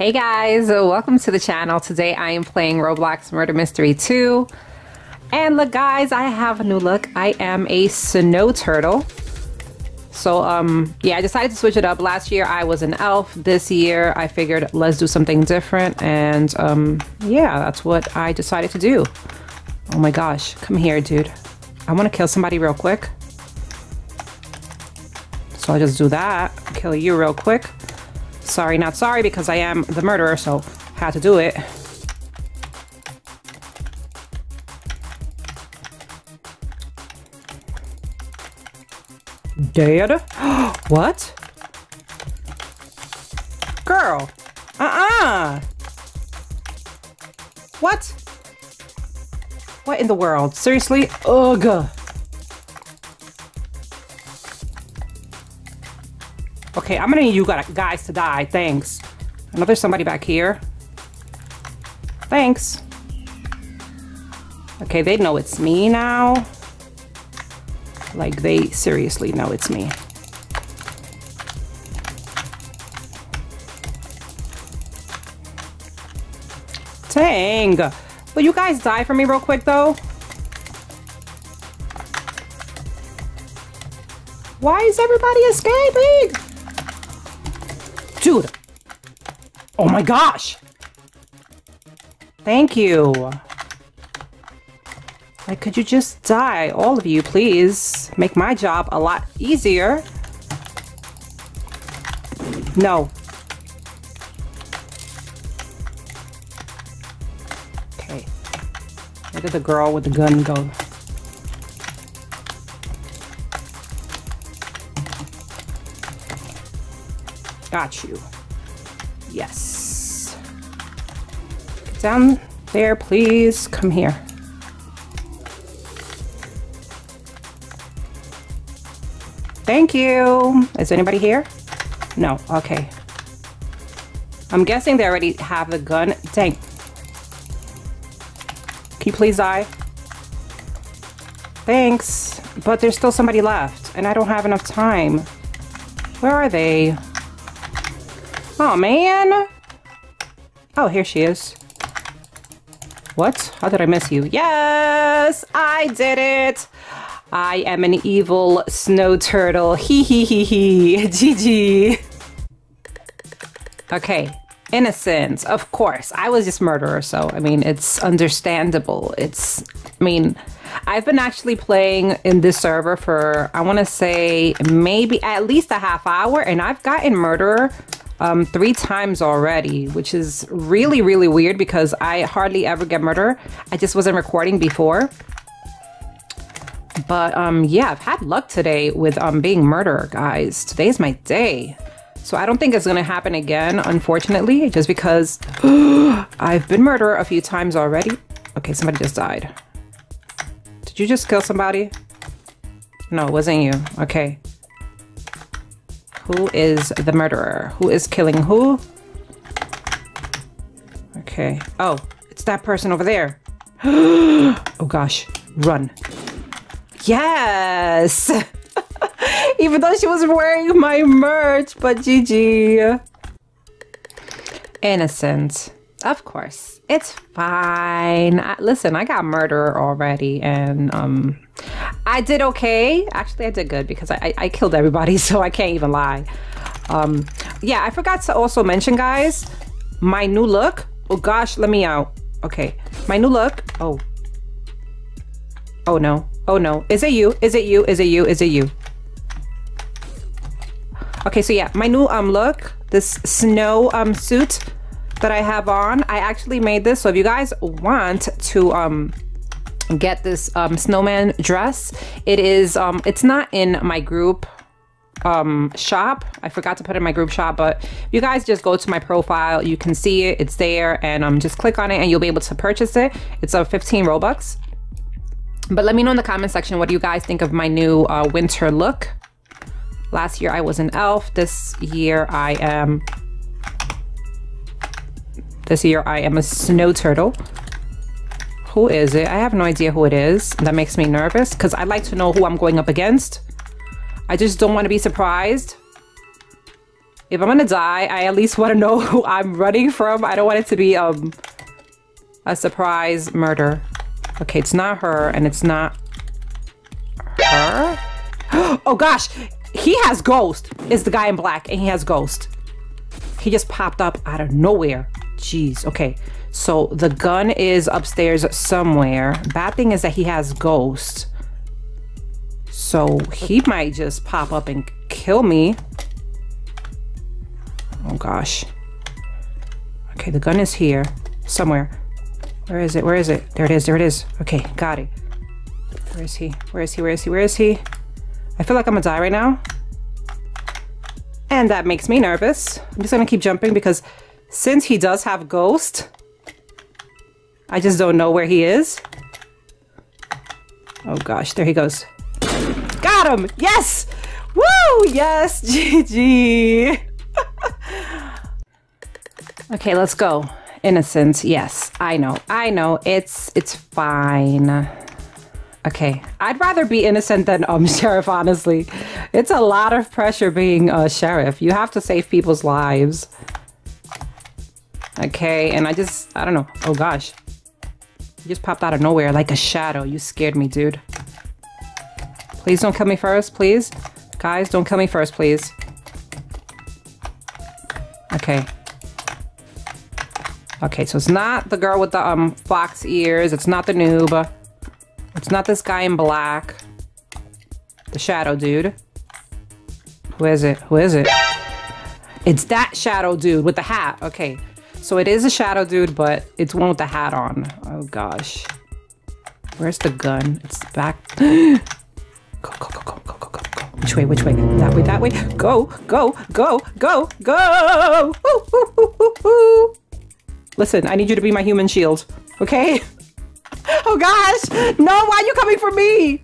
Hey guys, welcome to the channel. Today I am playing Roblox Murder Mystery 2. And look guys, I have a new look. I am a snow turtle. So um yeah, I decided to switch it up. Last year I was an elf. This year I figured let's do something different and um yeah, that's what I decided to do. Oh my gosh, come here dude. I want to kill somebody real quick. So I'll just do that. Kill you real quick. Sorry, not sorry, because I am the murderer, so had to do it. Dead? what? Girl. Uh-uh. What? What in the world? Seriously? Ugh. Okay, I'm gonna need you guys to die. Thanks. I know there's somebody back here. Thanks. Okay, they know it's me now. Like, they seriously know it's me. Dang. Will you guys die for me real quick, though? Why is everybody escaping? Dude. Oh my gosh. Thank you. Like, could you just die? All of you, please. Make my job a lot easier. No. Okay. Where did the girl with the gun go? Got you. Yes. Get down there, please. Come here. Thank you. Is anybody here? No. Okay. I'm guessing they already have the gun. Dang. Can you please die? Thanks. But there's still somebody left, and I don't have enough time. Where are they? Oh, man. Oh, here she is. What? How did I miss you? Yes, I did it. I am an evil snow turtle. Hee hee hee hee. GG. Okay. Innocence, of course. I was just murderer, so I mean, it's understandable. It's, I mean, I've been actually playing in this server for, I want to say, maybe at least a half hour, and I've gotten murderer um, three times already, which is really, really weird because I hardly ever get murder. I just wasn't recording before. But um, yeah, I've had luck today with um, being murderer, guys. Today's my day. So I don't think it's going to happen again, unfortunately, just because I've been murderer a few times already. Okay, somebody just died. Did you just kill somebody? No, it wasn't you. Okay. Who is the murderer? Who is killing who? Okay. Oh, it's that person over there. oh gosh. Run. Yes! Even though she was wearing my merch, but GG. Innocent. Of course. It's fine. I, listen, I got murder already and um I did okay. Actually, I did good because I, I, killed everybody, so I can't even lie. Um, yeah, I forgot to also mention, guys, my new look. Oh gosh, let me out. Okay, my new look. Oh. Oh no. Oh no. Is it you? Is it you? Is it you? Is it you? Okay, so yeah, my new um look, this snow um suit that I have on, I actually made this. So if you guys want to um get this um, snowman dress. It is, um, it's not in my group um, shop. I forgot to put in my group shop, but you guys just go to my profile. You can see it. It's there and um, just click on it and you'll be able to purchase it. It's a 15 Robux. But let me know in the comment section what do you guys think of my new uh, winter look. Last year I was an elf. This year I am... This year I am a snow turtle. Who is it? I have no idea who it is. That makes me nervous because I like to know who I'm going up against. I just don't want to be surprised. if I'm gonna die, I at least want to know who I'm running from. I don't want it to be um a surprise murder. Okay, it's not her, and it's not her. oh gosh, he has ghost. Is the guy in black, and he has ghost. He just popped up out of nowhere. Jeez. Okay, so the gun is upstairs somewhere. Bad thing is that he has ghost. So he might just pop up and kill me. Oh gosh. Okay, the gun is here somewhere. Where is it? Where is it? There it is. There it is. Okay, got it. Where is he? Where is he? Where is he? Where is he? I feel like I'm gonna die right now. And that makes me nervous. I'm just gonna keep jumping because since he does have ghost, I just don't know where he is. Oh gosh, there he goes. Got him! Yes! Woo! Yes! GG! okay, let's go. Innocent, yes. I know. I know. It's it's fine. Okay. I'd rather be innocent than um sheriff, honestly. It's a lot of pressure being a sheriff. You have to save people's lives. Okay, and I just I don't know. Oh gosh. You just popped out of nowhere like a shadow. You scared me, dude. Please don't kill me first, please. Guys, don't kill me first, please. Okay. Okay, so it's not the girl with the um fox ears. It's not the noob. It's not this guy in black. The shadow dude. Who is it? Who is it? It's that shadow dude with the hat. Okay. So it is a shadow dude, but it's one with the hat on. Oh gosh. Where's the gun? It's back. go, go, go, go, go, go, go, go. Which way, which way? That way, that way. Go, go, go, go, go! Ooh, ooh, ooh, ooh. Listen, I need you to be my human shield, okay? Oh gosh! No, why are you coming for me?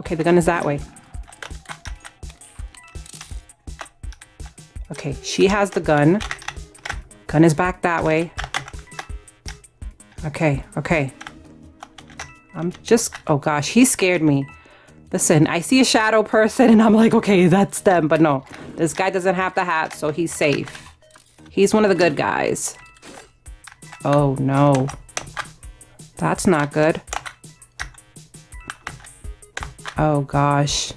Okay, the gun is that way. Okay, she has the gun. Gun is back that way. Okay, okay. I'm just, oh gosh, he scared me. Listen, I see a shadow person and I'm like, okay, that's them. But no, this guy doesn't have the hat, so he's safe. He's one of the good guys. Oh no. That's not good. Oh gosh.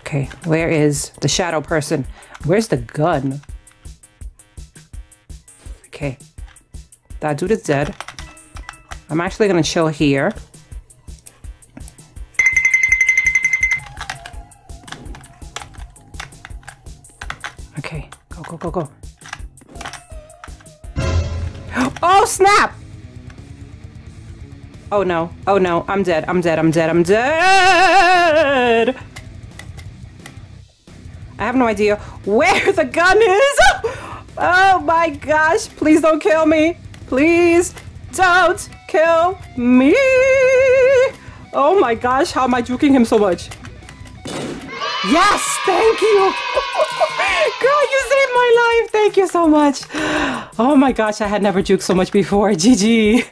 Okay, where is the shadow person? Where's the gun? Okay. That dude is dead. I'm actually gonna chill here. Okay, go, go, go, go. Oh, snap! Oh no, oh no, I'm dead, I'm dead, I'm dead, I'm dead! I have no idea where the gun is! Oh my gosh, please don't kill me! Please don't kill me! Oh my gosh, how am I juking him so much? Yes, thank you! Girl, you saved my life! Thank you so much! Oh my gosh, I had never juked so much before. GG!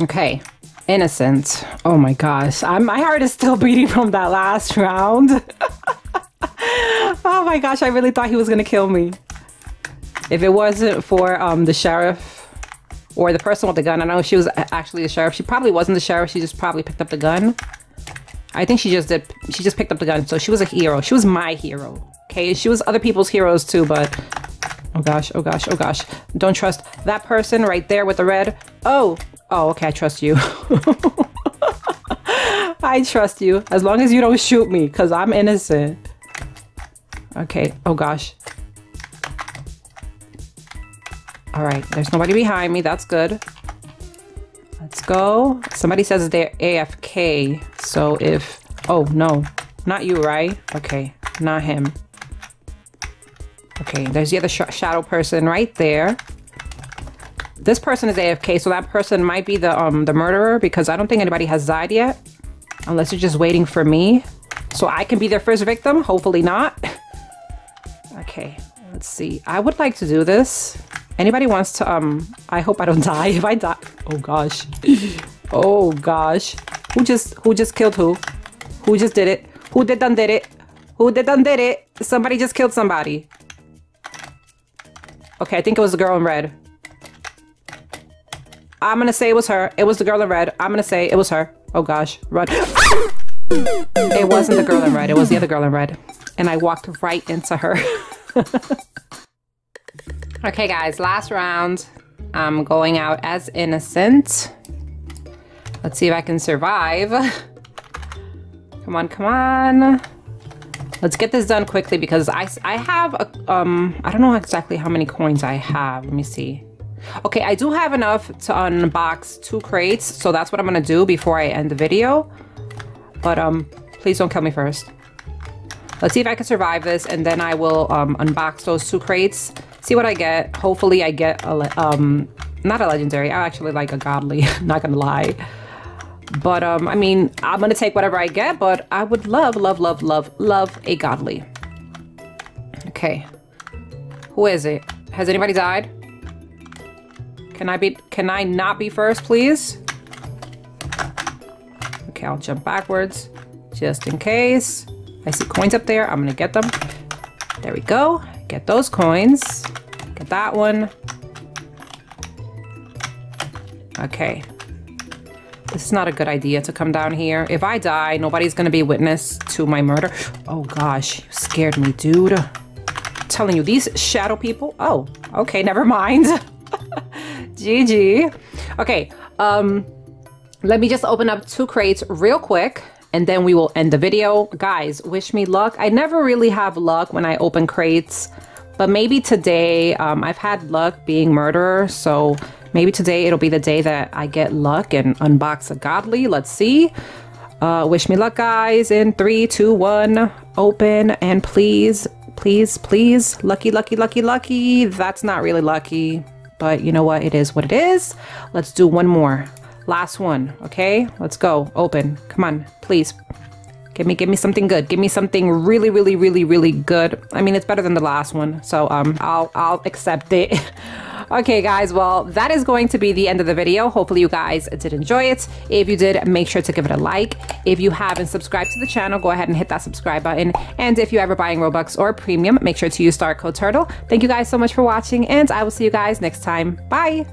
Okay, innocent. Oh my gosh, I'm, my heart is still beating from that last round. oh my gosh, I really thought he was gonna kill me. If it wasn't for um, the sheriff or the person with the gun, I know she was actually the sheriff. She probably wasn't the sheriff. She just probably picked up the gun. I think she just did. She just picked up the gun. So she was a hero. She was my hero. Okay. She was other people's heroes too, but oh gosh, oh gosh, oh gosh. Don't trust that person right there with the red. Oh, oh, okay. I trust you. I trust you as long as you don't shoot me because I'm innocent. Okay. Oh gosh. All right. There's nobody behind me. That's good. Let's go. Somebody says they're AFK. So if... Oh, no. Not you, right? Okay. Not him. Okay. There's the other sh shadow person right there. This person is AFK, so that person might be the um the murderer because I don't think anybody has died yet. Unless they're just waiting for me. So I can be their first victim. Hopefully not. okay. Let's see. I would like to do this. Anybody wants to, um, I hope I don't die. If I die, oh gosh. oh gosh. Who just, who just killed who? Who just did it? Who did done did it? Who did done did it? Somebody just killed somebody. Okay, I think it was the girl in red. I'm gonna say it was her. It was the girl in red. I'm gonna say it was her. Oh gosh, run. it wasn't the girl in red. It was the other girl in red. And I walked right into her. okay, guys, last round. I'm going out as innocent. Let's see if I can survive. Come on, come on. Let's get this done quickly because I, I have, a, um, I don't know exactly how many coins I have. Let me see. Okay, I do have enough to unbox two crates, so that's what I'm gonna do before I end the video. But um, please don't kill me first. Let's see if I can survive this, and then I will um, unbox those two crates, see what I get. Hopefully I get a, um, not a legendary, I actually like a godly, not gonna lie. But um, I mean, I'm gonna take whatever I get, but I would love, love, love, love, love a godly. Okay. Who is it? Has anybody died? Can I be, can I not be first, please? Okay, I'll jump backwards just in case. I see coins up there. I'm gonna get them. There we go. Get those coins. Get that one. Okay. This is not a good idea to come down here. If I die, nobody's gonna be witness to my murder. Oh gosh, you scared me, dude. I'm telling you, these shadow people. Oh, okay, never mind. GG. Okay, um, let me just open up two crates real quick and then we will end the video. Guys, wish me luck. I never really have luck when I open crates, but maybe today, um, I've had luck being murderer, so maybe today it'll be the day that I get luck and unbox a godly. Let's see. Uh, wish me luck, guys. In three, two, one, open, and please, please, please, lucky, lucky, lucky, lucky. That's not really lucky. But you know what? It is what it is. Let's do one more. Last one, okay? Let's go. Open. Come on, please. Give me give me something good. Give me something really, really, really, really good. I mean, it's better than the last one, so um, I'll I'll accept it. okay, guys. Well, that is going to be the end of the video. Hopefully, you guys did enjoy it. If you did, make sure to give it a like. If you haven't subscribed to the channel, go ahead and hit that subscribe button. And if you're ever buying Robux or Premium, make sure to use Star Code Turtle. Thank you guys so much for watching, and I will see you guys next time. Bye.